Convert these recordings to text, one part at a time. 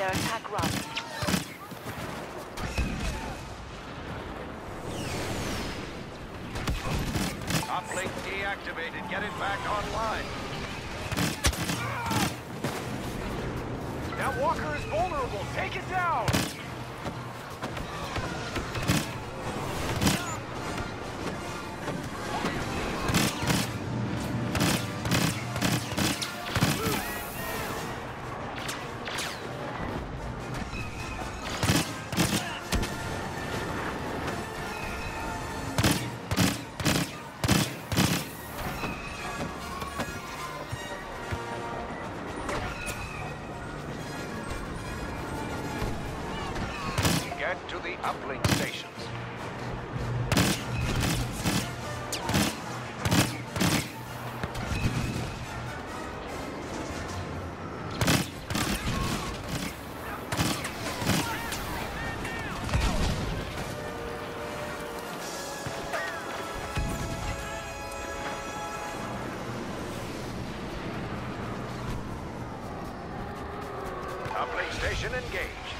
their attack run. Uplink deactivated. Get it back online. That walker is vulnerable. Take it down. Uplink stations. Uplink station engaged.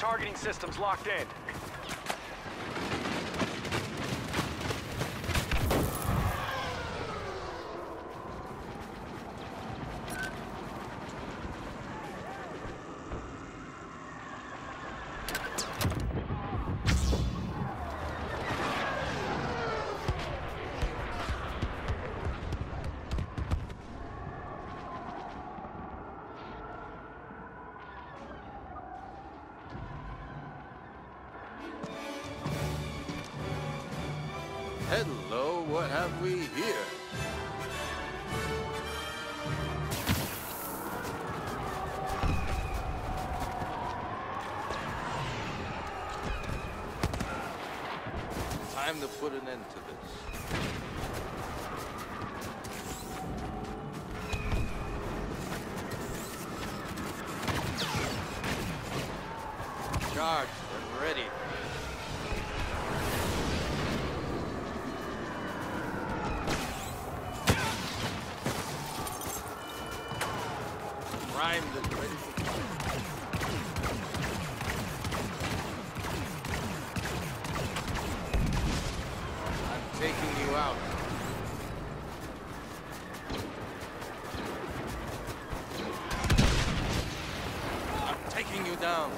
Targeting systems locked in. Hello, what have we here? Time to put an end to this. Charged and ready. Primed and ready. I'm taking you out. I'm taking you down.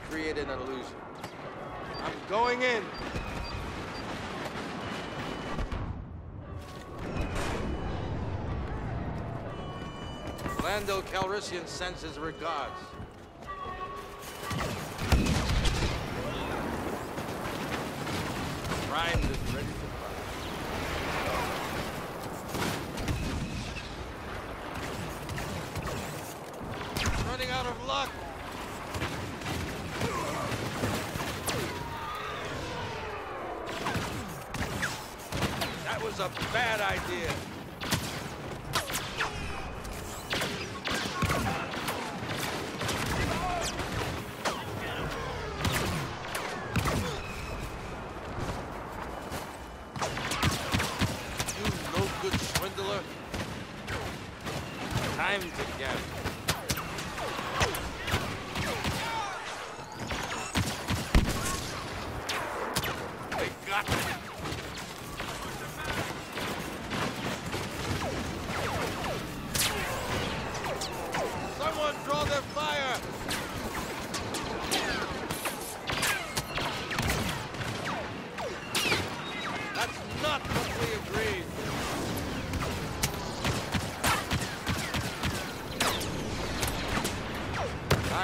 Let's create an illusion. I'm going in. Lando Calrissian sends his regards. Primed and ready to fight. Running out of luck. That was a bad idea. You no-good swindler. Time to get.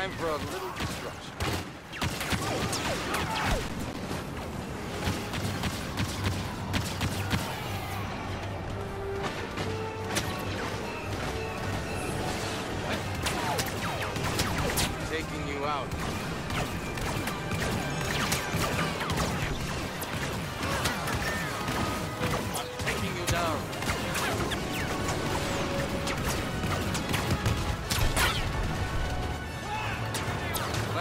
Time for a little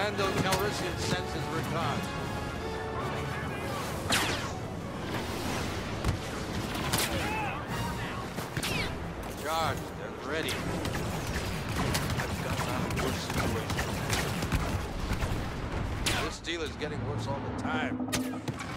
Lando Calrissian senses Rakan. And ready. I've got of worse situation. This deal is getting worse all the time.